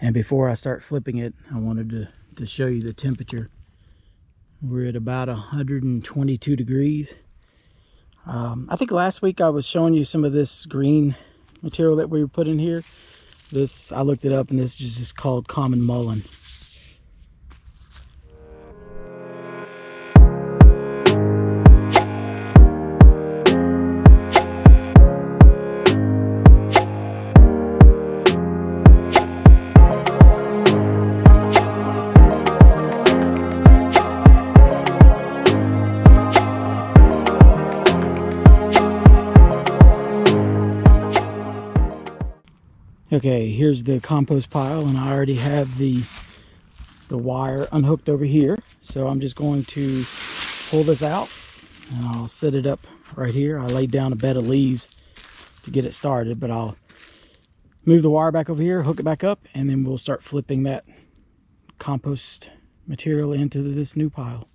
And before I start flipping it, I wanted to, to show you the temperature. We're at about 122 degrees. Um, I think last week I was showing you some of this green material that we were putting here. This, I looked it up and this is just called common mullein. Okay, here's the compost pile and I already have the the wire unhooked over here. So I'm just going to pull this out and I'll set it up right here. I laid down a bed of leaves to get it started, but I'll move the wire back over here, hook it back up, and then we'll start flipping that compost material into this new pile.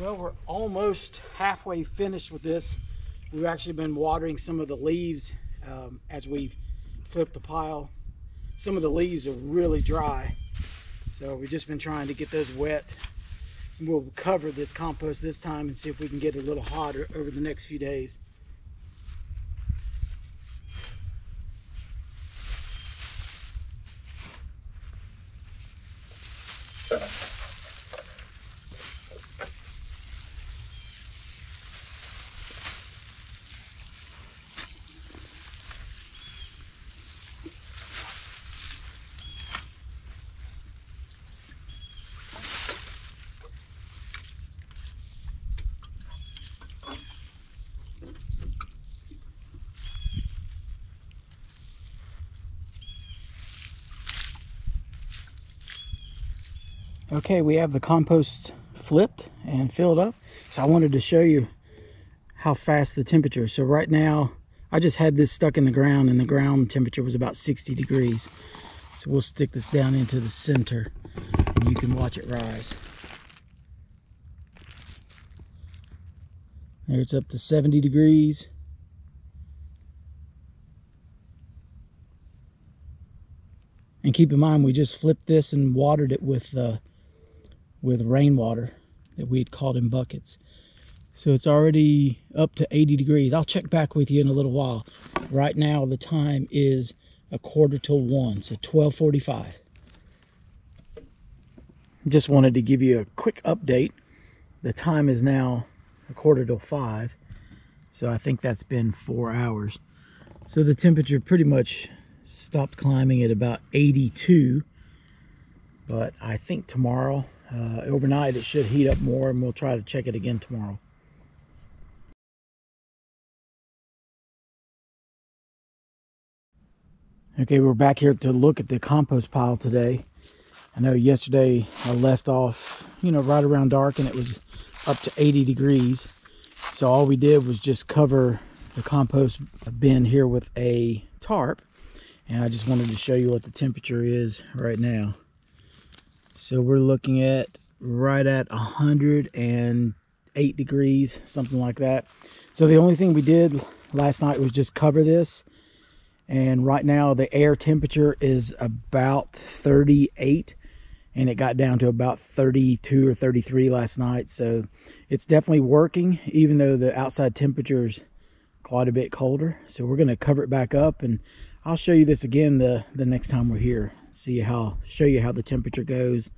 Well, we're almost halfway finished with this. We've actually been watering some of the leaves um, as we've flipped the pile. Some of the leaves are really dry. So we've just been trying to get those wet. We'll cover this compost this time and see if we can get it a little hotter over the next few days. Okay, we have the compost flipped and filled up. So I wanted to show you how fast the temperature. So right now, I just had this stuck in the ground and the ground temperature was about 60 degrees. So we'll stick this down into the center and you can watch it rise. There it's up to 70 degrees. And keep in mind, we just flipped this and watered it with uh, with rainwater that we had caught in buckets. So it's already up to 80 degrees. I'll check back with you in a little while. Right now the time is a quarter till one, so 1245. Just wanted to give you a quick update. The time is now a quarter till five. So I think that's been four hours. So the temperature pretty much stopped climbing at about 82. But I think tomorrow uh, overnight it should heat up more and we'll try to check it again tomorrow. Okay, we're back here to look at the compost pile today. I know yesterday I left off, you know, right around dark and it was up to 80 degrees. So all we did was just cover the compost bin here with a tarp. And I just wanted to show you what the temperature is right now. So we're looking at right at 108 degrees, something like that. So the only thing we did last night was just cover this And right now the air temperature is about 38 and it got down to about 32 or 33 last night. So it's definitely working, even though the outside temperature is quite a bit colder. So we're going to cover it back up and I'll show you this again the, the next time we're here. See how, show you how the temperature goes